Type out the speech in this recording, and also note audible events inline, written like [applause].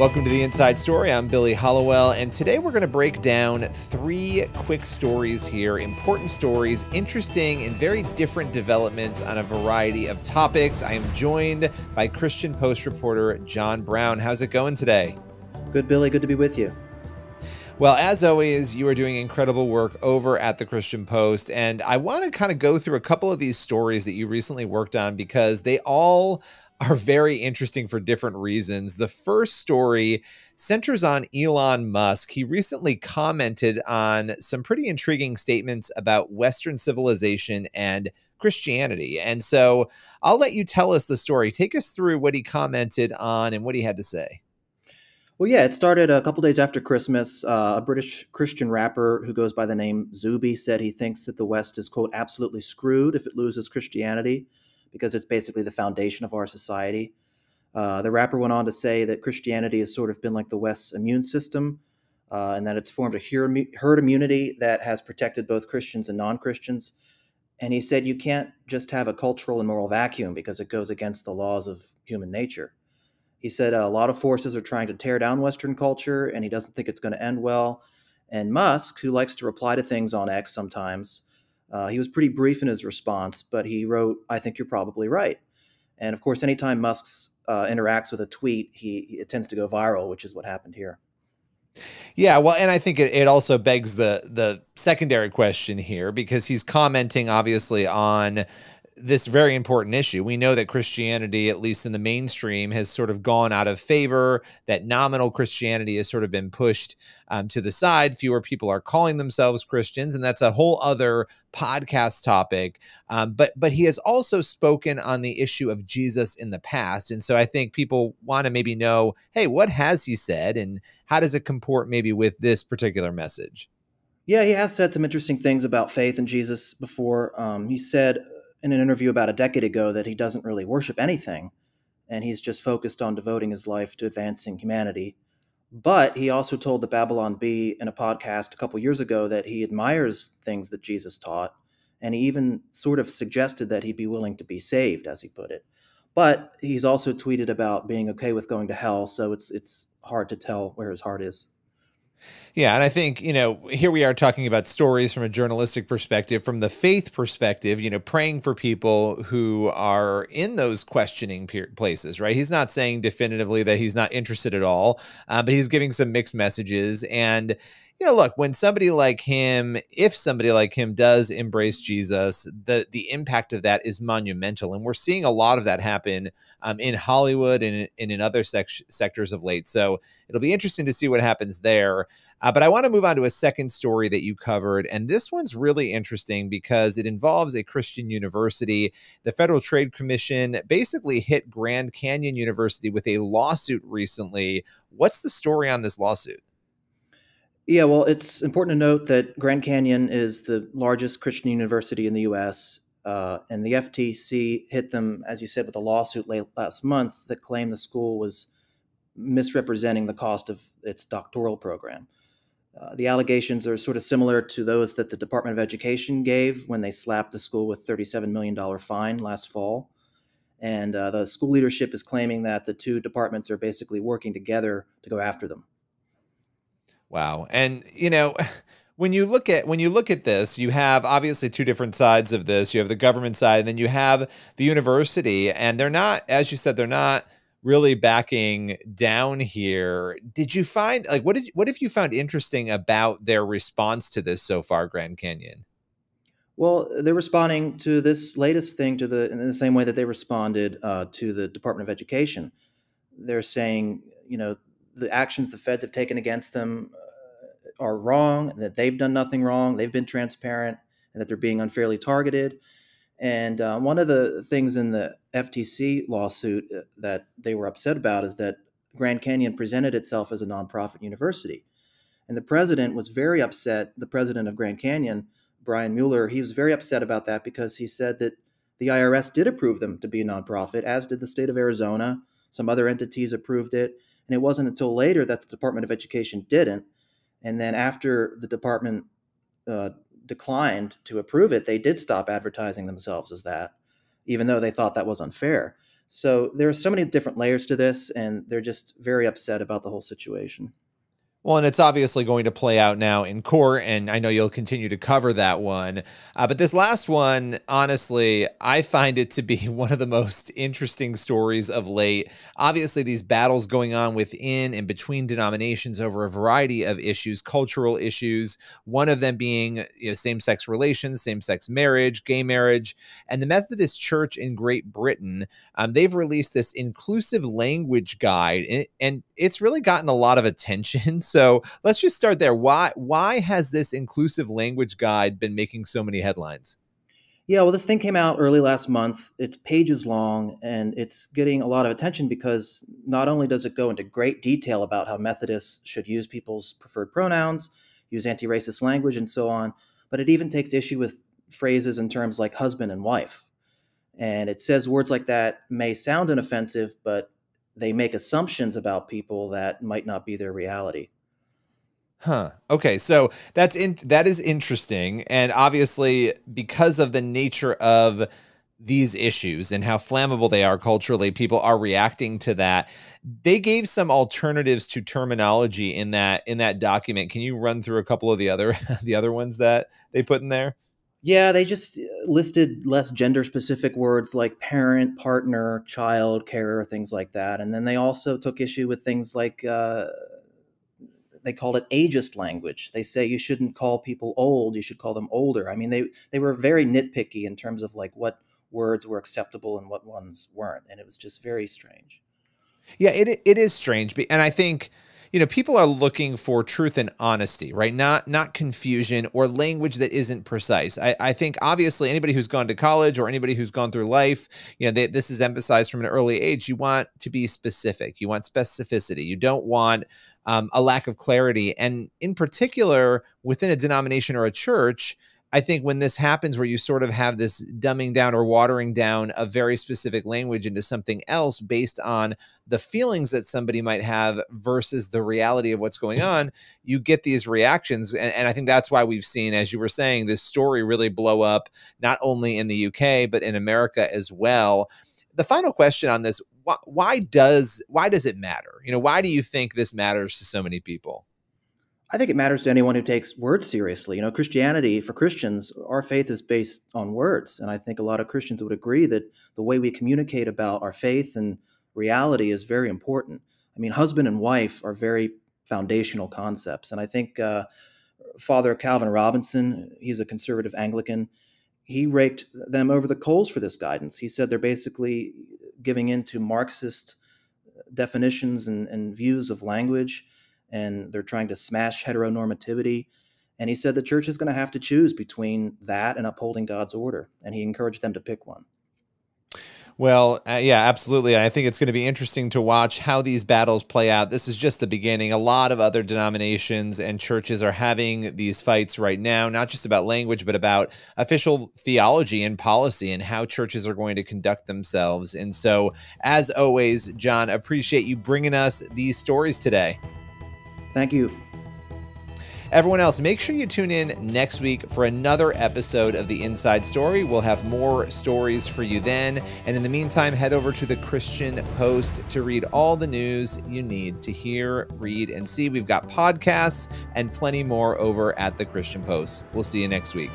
Welcome to the Inside Story. I'm Billy Hallowell, and today we're going to break down three quick stories here important stories, interesting and very different developments on a variety of topics. I am joined by Christian Post reporter John Brown. How's it going today? Good, Billy. Good to be with you. Well, as always, you are doing incredible work over at the Christian Post. And I want to kind of go through a couple of these stories that you recently worked on because they all are very interesting for different reasons. The first story centers on Elon Musk. He recently commented on some pretty intriguing statements about Western civilization and Christianity. And so I'll let you tell us the story. Take us through what he commented on and what he had to say. Well, yeah, it started a couple days after Christmas. Uh, a British Christian rapper who goes by the name Zuby said he thinks that the West is, quote, absolutely screwed if it loses Christianity because it's basically the foundation of our society. Uh, the rapper went on to say that Christianity has sort of been like the West's immune system, uh, and that it's formed a herd immunity that has protected both Christians and non Christians. And he said you can't just have a cultural and moral vacuum because it goes against the laws of human nature. He said a lot of forces are trying to tear down Western culture, and he doesn't think it's going to end well. And Musk, who likes to reply to things on X sometimes, uh, he was pretty brief in his response, but he wrote, I think you're probably right. And of course, anytime Musk uh, interacts with a tweet, he it tends to go viral, which is what happened here. Yeah, well, and I think it, it also begs the the secondary question here because he's commenting obviously on this very important issue. We know that Christianity, at least in the mainstream, has sort of gone out of favor, that nominal Christianity has sort of been pushed um, to the side. Fewer people are calling themselves Christians, and that's a whole other podcast topic. Um, but but he has also spoken on the issue of Jesus in the past. And so I think people want to maybe know, hey, what has he said and how does it comport maybe with this particular message? Yeah, he has said some interesting things about faith in Jesus before. Um, he said in an interview about a decade ago that he doesn't really worship anything and he's just focused on devoting his life to advancing humanity. But he also told the Babylon Bee in a podcast a couple years ago that he admires things that Jesus taught, and he even sort of suggested that he'd be willing to be saved, as he put it. But he's also tweeted about being okay with going to hell, so it's it's hard to tell where his heart is. Yeah, and I think, you know, here we are talking about stories from a journalistic perspective, from the faith perspective, you know, praying for people who are in those questioning places, right? He's not saying definitively that he's not interested at all, uh, but he's giving some mixed messages. And, you know, look, when somebody like him, if somebody like him does embrace Jesus, the the impact of that is monumental, and we're seeing a lot of that happen um, in Hollywood and, and in other sec- sectors of late. So it'll be interesting to see what happens there. Uh, but I want to move on to a second story that you covered, and this one's really interesting because it involves a Christian university. The Federal Trade Commission basically hit Grand Canyon University with a lawsuit recently. What's the story on this lawsuit? Yeah, well, it's important to note that Grand Canyon is the largest Christian university in the U.S., uh, and the FTC hit them, as you said, with a lawsuit late last month that claimed the school was misrepresenting the cost of its doctoral program. Uh, the allegations are sort of similar to those that the Department of Education gave when they slapped the school with $37 million fine last fall. And uh, the school leadership is claiming that the two departments are basically working together to go after them. Wow. And you know, [laughs] when you look at when you look at this, you have obviously two different sides of this. You have the government side and then you have the university and they're not as you said they're not really backing down here. Did you find like what did what have you found interesting about their response to this so far Grand Canyon? Well, they're responding to this latest thing to the in the same way that they responded uh, to the Department of Education. They're saying, you know, the actions the feds have taken against them are wrong, that they've done nothing wrong, they've been transparent, and that they're being unfairly targeted. And uh, one of the things in the FTC lawsuit uh, that they were upset about is that Grand Canyon presented itself as a nonprofit university. And the president was very upset, the president of Grand Canyon, Brian Mueller, he was very upset about that because he said that the IRS did approve them to be a nonprofit, as did the state of Arizona. Some other entities approved it. And it wasn't until later that the Department of Education didn't. And then after the department uh, declined to approve it, they did stop advertising themselves as that, even though they thought that was unfair. So there are so many different layers to this, and they're just very upset about the whole situation. Well, and it's obviously going to play out now in court, and I know you'll continue to cover that one. Uh, but this last one, honestly, I find it to be [laughs] one of the most interesting stories of late. Obviously, these battles going on within and between denominations over a variety of issues, cultural issues, one of them being you know, same sex relations, same sex marriage, gay marriage. And the Methodist Church in Great Britain, um, they've released this inclusive language guide, and, and it's really gotten a lot of attention. [laughs] So let's just start there. Why why has this inclusive language guide been making so many headlines? Yeah, well, this thing came out early last month. It's pages long and it's getting a lot of attention because not only does it go into great detail about how Methodists should use people's preferred pronouns, use anti racist language, and so on, but it even takes issue with phrases and terms like husband and wife. And it says words like that may sound inoffensive, but they make assumptions about people that might not be their reality. Huh. Okay, so that's in that is interesting and obviously because of the nature of these issues and how flammable they are culturally, people are reacting to that. They gave some alternatives to terminology in that in that document. Can you run through a couple of the other [laughs] the other ones that they put in there? Yeah, they just listed less gender specific words like parent, partner, child, carer, things like that. And then they also took issue with things like uh, they called it ageist language. They say you shouldn't call people old, you should call them older. I mean, they they were very nitpicky in terms of like what words were acceptable and what ones weren't, and it was just very strange. Yeah, it it is strange, and I think you know people are looking for truth and honesty right? Not not confusion or language that isn't precise. I, I think obviously anybody who's gone to college or anybody who's gone through life you know they, this is emphasized from an early age. You want to be specific. You want specificity. You don't want um, a lack of clarity. And in particular, within a denomination or a church, I think when this happens, where you sort of have this dumbing down or watering down a very specific language into something else based on the feelings that somebody might have versus the reality of what's going on, you get these reactions. And, and I think that's why we've seen, as you were saying, this story really blow up, not only in the UK, but in America as well. The final question on this why, why does why does it matter? You know, why do you think this matters to so many people? I think it matters to anyone who takes words seriously. You know, Christianity, for Christians, our faith is based on words. And I think a lot of Christians would agree that the way we communicate about our faith and reality is very important. I mean, husband and wife are very foundational concepts. And I think uh, Father Calvin Robinson, he's a conservative Anglican, he raked them over the coals for this guidance. He said they're basically giving in to Marxist definitions and, and views of language, and they're trying to smash heteronormativity. And he said the church is going to have to choose between that and upholding God's order. And he encouraged them to pick one. Well, uh, yeah, absolutely. I think it's going to be interesting to watch how these battles play out. This is just the beginning. A lot of other denominations and churches are having these fights right now, not just about language, but about official theology and policy and how churches are going to conduct themselves. And so, as always, John, appreciate you bringing us these stories today. Thank you. Everyone else, make sure you tune in next week for another episode of The Inside Story. We'll have more stories for you then. And in the meantime, head over to the Christian Post to read all the news you need to hear, read, and see. We've got podcasts and plenty more over at the Christian Post. We'll see you next week.